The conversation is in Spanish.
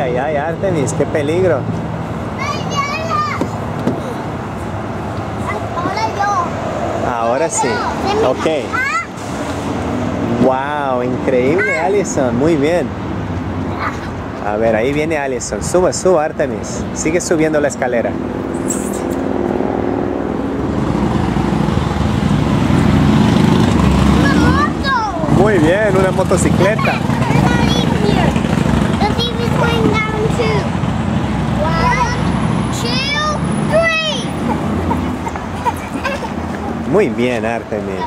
Artemis, qué peligro. Ahora sí. Ok. Wow, increíble Allison, muy bien. A ver, ahí viene Allison. Suba, suba Artemis. Sigue subiendo la escalera. Muy bien, una motocicleta. Muy bien, Artemis.